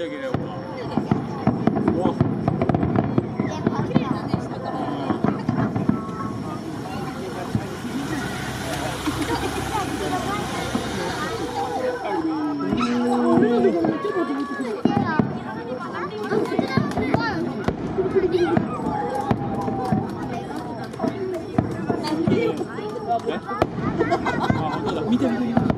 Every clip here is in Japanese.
되게 와. 아, 맞다. 밑에 밑에 밑에.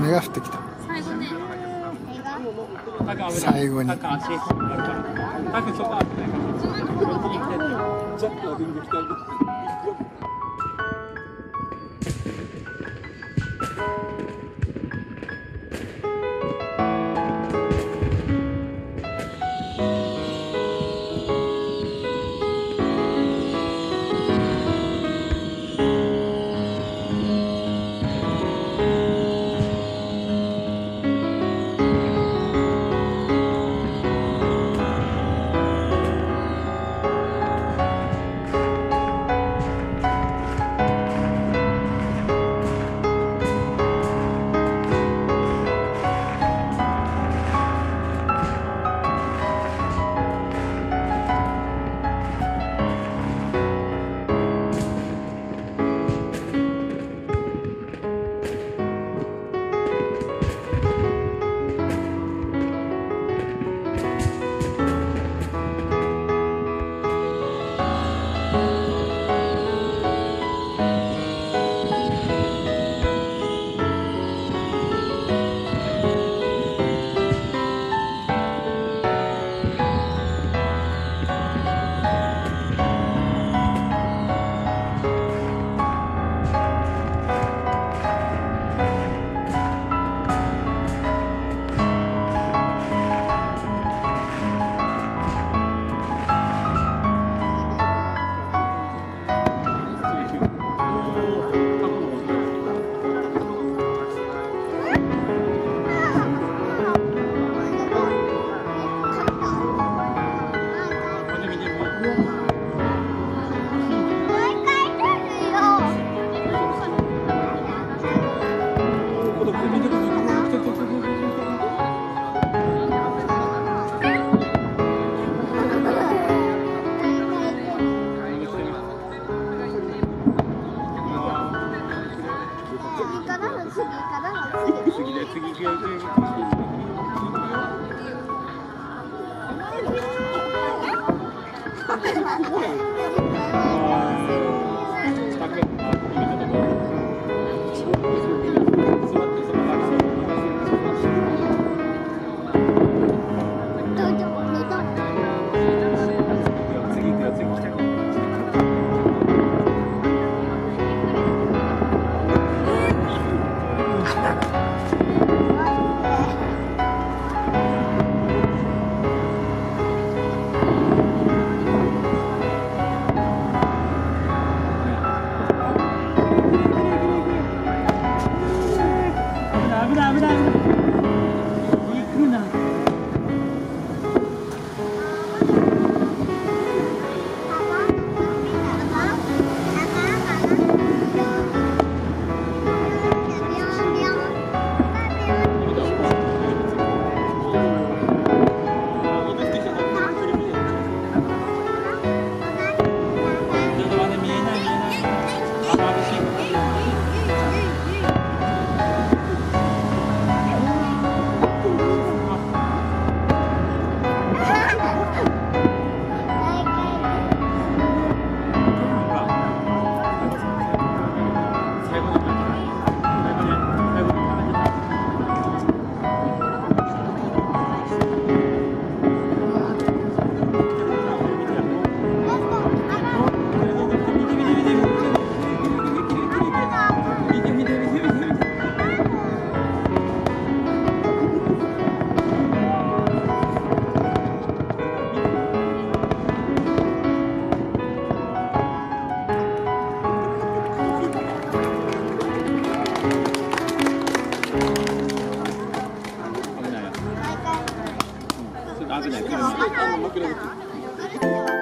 雨が降ってきた。最後に。Thank you. 危ない。